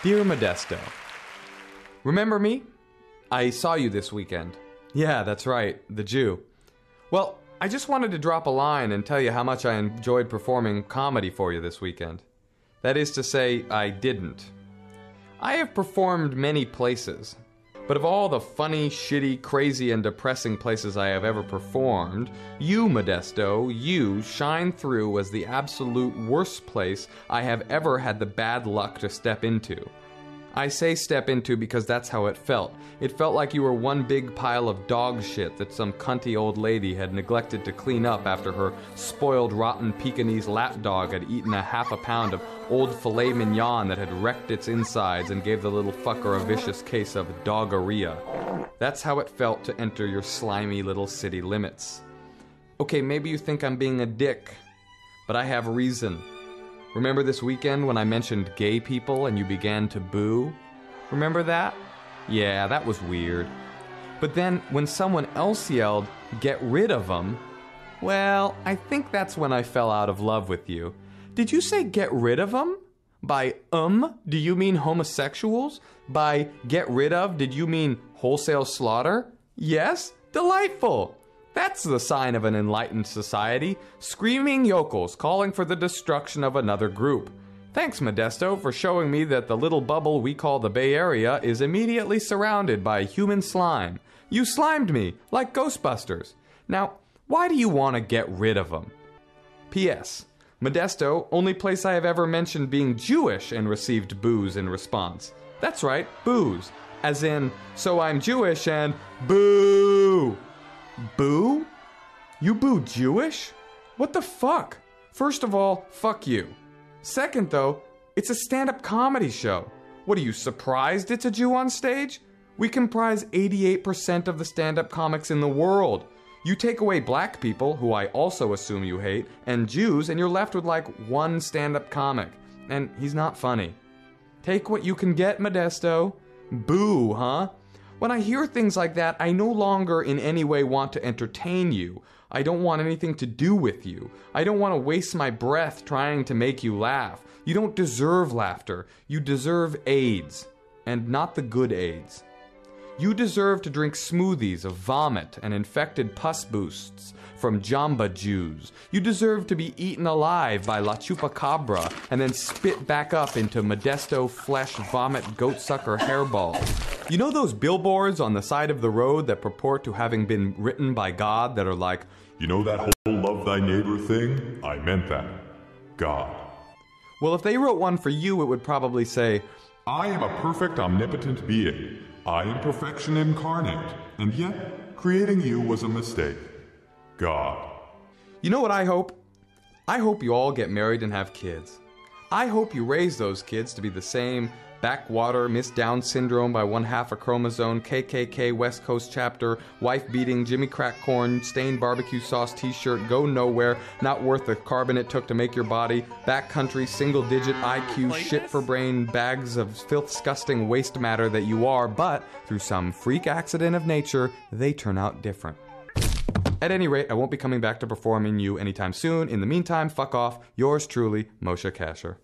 Dear Modesto, Remember me? I saw you this weekend. Yeah, that's right, the Jew. Well, I just wanted to drop a line and tell you how much I enjoyed performing comedy for you this weekend. That is to say, I didn't. I have performed many places, but of all the funny, shitty, crazy, and depressing places I have ever performed, you, Modesto, you shine through as the absolute worst place I have ever had the bad luck to step into. I say step into because that's how it felt. It felt like you were one big pile of dog shit that some cunty old lady had neglected to clean up after her spoiled, rotten Pekingese lapdog had eaten a half a pound of old filet mignon that had wrecked its insides and gave the little fucker a vicious case of doggeria. That's how it felt to enter your slimy little city limits. Okay, maybe you think I'm being a dick, but I have reason. Remember this weekend when I mentioned gay people and you began to boo? Remember that? Yeah, that was weird. But then when someone else yelled, get rid of them, well, I think that's when I fell out of love with you. Did you say get rid of them? By um, do you mean homosexuals? By get rid of, did you mean wholesale slaughter? Yes? Delightful! That's the sign of an enlightened society screaming yokels calling for the destruction of another group. Thanks, Modesto, for showing me that the little bubble we call the Bay Area is immediately surrounded by human slime. You slimed me, like Ghostbusters. Now, why do you want to get rid of them? P.S. Modesto, only place I have ever mentioned being Jewish and received boos in response. That's right, boos. As in, so I'm Jewish and boo! Boo? You boo Jewish? What the fuck? First of all, fuck you. Second, though, it's a stand up comedy show. What are you surprised it's a Jew on stage? We comprise 88% of the stand up comics in the world. You take away black people, who I also assume you hate, and Jews, and you're left with like one stand up comic. And he's not funny. Take what you can get, Modesto. Boo, huh? When I hear things like that, I no longer in any way want to entertain you. I don't want anything to do with you. I don't want to waste my breath trying to make you laugh. You don't deserve laughter. You deserve AIDS. And not the good AIDS. You deserve to drink smoothies of vomit and infected pus boosts from Jamba Juice. You deserve to be eaten alive by La Chupacabra and then spit back up into Modesto flesh vomit goatsucker hairballs. You know those billboards on the side of the road that purport to having been written by God that are like, You know that whole love thy neighbor thing? I meant that. God. well, if they wrote one for you, it would probably say, I am a perfect omnipotent being. I am perfection incarnate. And yet, creating you was a mistake. God. You know what I hope? I hope you all get married and have kids. I hope you raise those kids to be the same backwater, Miss Down syndrome by one half a chromosome, KKK West Coast chapter, wife beating, Jimmy crack corn, stained barbecue sauce t shirt, go nowhere, not worth the carbon it took to make your body, backcountry, single digit ah, IQ, shit for brain, bags of filth disgusting waste matter that you are, but through some freak accident of nature, they turn out different. At any rate, I won't be coming back to performing you anytime soon. In the meantime, fuck off. Yours truly, Moshe Kasher.